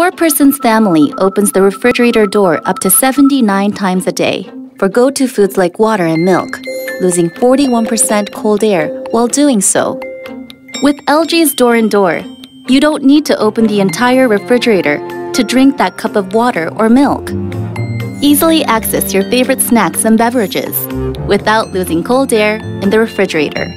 four person's family opens the refrigerator door up to 79 times a day for go to foods like water and milk, losing 41% cold air while doing so. With LG's Door-in-Door, you don't need to open the entire refrigerator to drink that cup of water or milk. Easily access your favorite snacks and beverages without losing cold air in the refrigerator.